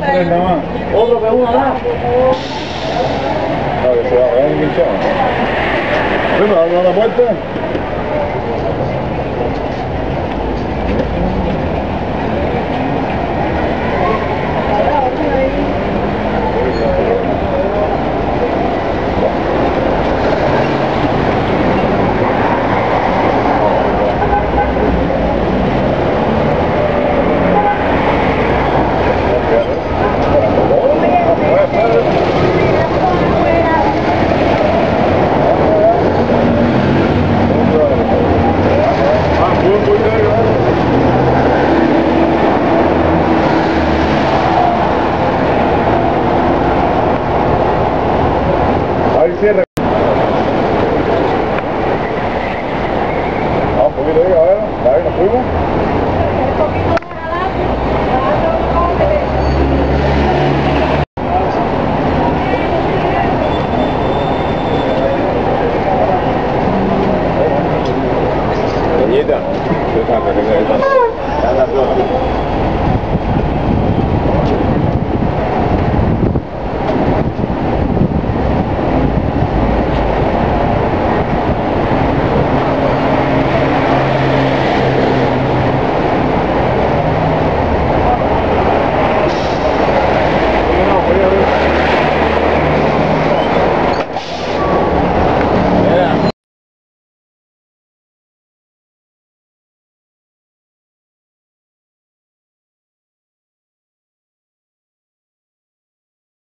tres nada más. Otro que uno. A ver, va a ver el chavo. Abro la puerta. Jeden. Pytamy, że jeden.